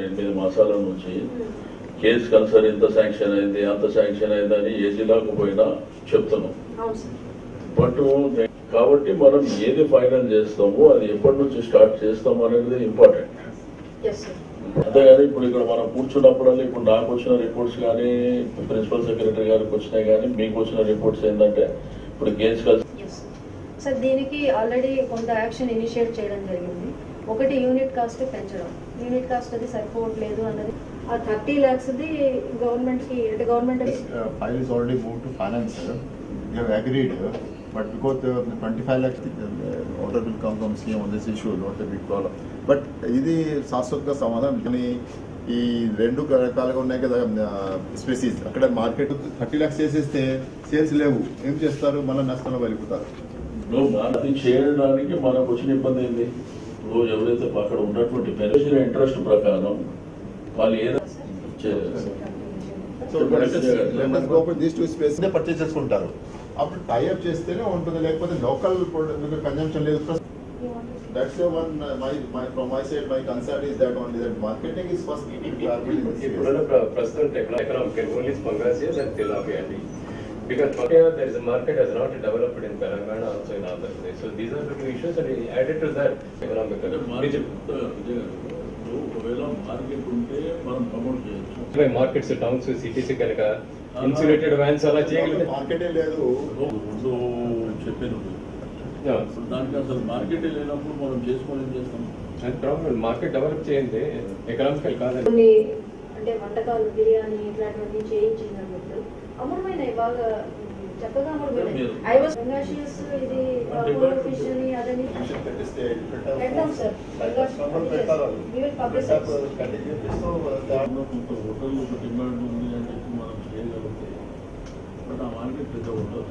ఎనిమిది మాసాల నుంచి కేసు కన్సర్ ఇంత శాంక్షన్ అయింది అంత శాంక్షన్ అయిందని ఏ జిల్లాకు పోయినా చెప్తున్నాం బట్ కాబట్టి మనం ఏది ఫైనల్ చేస్తామో అది ఎప్పటి నుంచి స్టార్ట్ చేస్తాం అనేది ఇంపార్టెంట్. అంతేగాని ఇప్పుడు ఇక్కడ మనం కూర్చున్నప్పుడల్లా ఇప్పుడు నాకు వచ్చిన రిపోర్ట్స్ కానీ ప్రిన్సిపల్ సెక్రటరీ గారికి వచ్చినాయి కానీ మీకు వచ్చిన రిపోర్ట్స్ ఏంటంటే ఇప్పుడు కేసు కలిసి ఎస్ సార్ దీనికి ఆల్రెడీ కొంత యాక్షన్ ఇనిషియేట్ చేయడం జరిగింది. ఒకటి యూనిట్ కాస్ట్ పెంచడం. యూనిట్ కాస్ట్ అది సరిపోవట్లేదు అన్నది. ఆ థర్టీ ల్యాక్స్ది గవర్నమెంట్కి అంటే government sir. We have agreed, uh, but because the twenty-five lakhs uh, order will come from CM on this issue, not a big problem. But ఇది శాశ్వతంగా సమాధానం. కానీ ఈ రెండు రకాలుగా ఉన్నాయి కదా స్పెసీస్ అక్కడ మార్కెట్ థర్టీ లాక్స్ చేసేస్తే సేల్స్ లేవు. ఏం చేస్తారు? మళ్ళీ నష్టంలో వెళ్ళిపోతారు చేయడానికి మనకు వచ్చిన ఇబ్బంది ఏంది? ఇప్పుడు ఎవరైతే అక్కడ ఉన్నటువంటి పెన్షన్ ఇంట్రెస్ట్ ప్రకారం వాళ్ళు ఏదైనా so these two space purchase చేసుకుంటారు అప్పుడు టైఅప్ చేస్తేనే ఉంటుంది లేకపోతే లోకల్ కన్జంప్షన్ లేదు That's the one, uh, my, my, from my side, my concern is that only that marketing is first requirement. in this case. ఇప్పుడున్న ప్ర- ప్రస్తుతం ఎకనామిక్ ఓన్లీ పంగాసియస్ తిలాపియా అండి because there is market has not developed in Telangana also in Andhra Pradesh so these are the two issues and added to that economic ఒకవేళ market ఉంటే మనం promote చేయొచ్చు. Markets towns cities కనుక insulated vans అలా చేయగలిగితే మార్కెటే లేదు. ముందు చెప్పాను. దానికి అసలు మార్కెట్ లేనప్పుడు మనం చేసుకొని ఏం చేస్తాం? అది ప్రాబ్లం మార్కెట్ డెవలప్ చేయండి. ఎకనామికల్ కాదండి. కొన్ని అంటే వంటకాలు బిర్యానీ ఇట్లాంటివన్నీ చేయించింది అమూలమైనవి బాగా చక్కగా అమూలమైనవి మీరు- ఐ వాస్ బెంగాషియస్ ఇది ఫిష్ అని అదని పెడతాం సార్. కొంత హోటల్ ఒక డిమాండ్ ఉంది అని చెప్పి మనం చేయగలిగితే బట్ ఆ మార్కెట్ పెద్ద ఉండదు